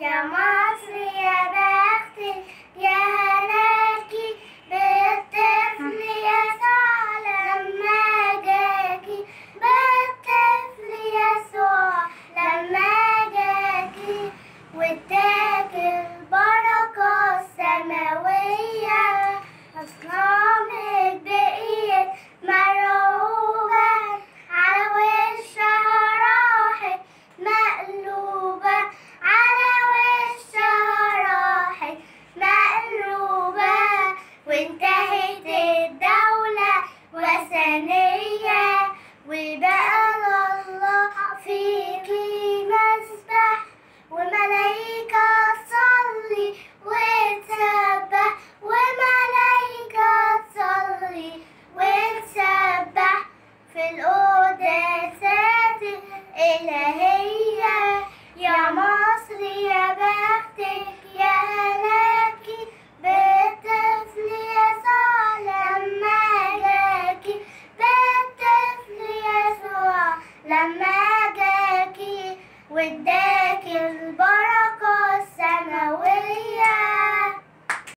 Yamas Niyada. والذاكر البركة.